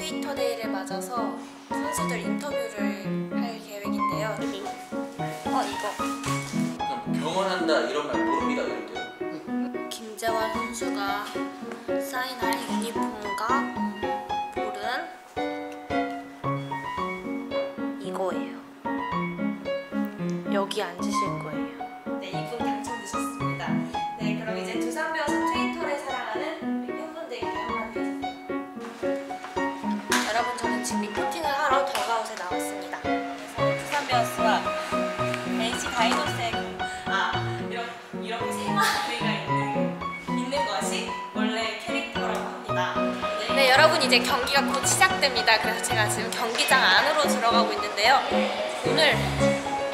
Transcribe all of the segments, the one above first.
트위터 데이를 맞아서 선수들 인터뷰를 할 계획인데요. 어 이거 병원한다 이런 말 모릅니다 때. 김재환 선수가 사인할 유니폼과 볼은 이거예요. 여기 앉으실 거예요. 네, 이분 여러분 이제 경기가 곧 시작됩니다. 그래서 제가 지금 경기장 안으로 들어가고 있는데요. 오늘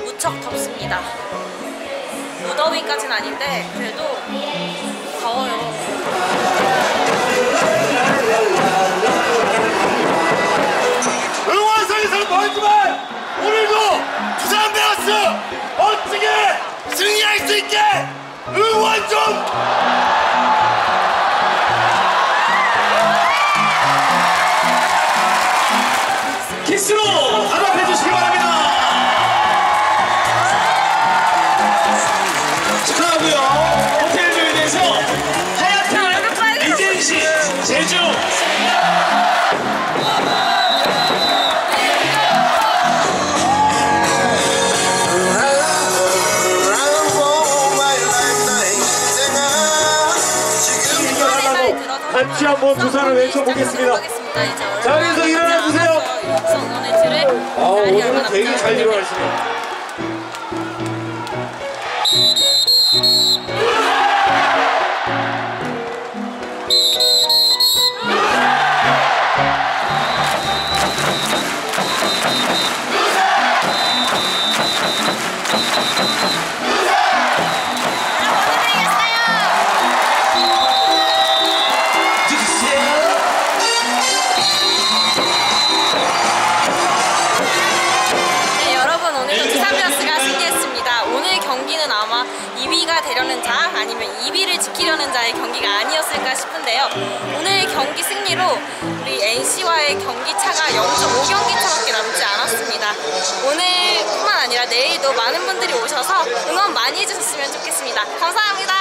무척 덥습니다. 무더위까지는 아닌데 그래도 더워요. 응원석에서는 보였지만 오늘도 두산 베어스 멋지게 승리할 수 있게 응원 좀 같이 한번 두산을 외쳐보겠습니다. 자리에서 일어나 주세요. 아, 오늘은 되게 잘 일어나시네요. 2위가 되려는 자 아니면 2위를 지키려는 자의 경기가 아니었을까 싶은데요. 오늘 경기 승리로 우리 NC와의 경기 차가 0.5경기 차밖에 남지 않았습니다. 오늘뿐만 아니라 내일도 많은 분들이 오셔서 응원 많이 해주셨으면 좋겠습니다. 감사합니다. 끝!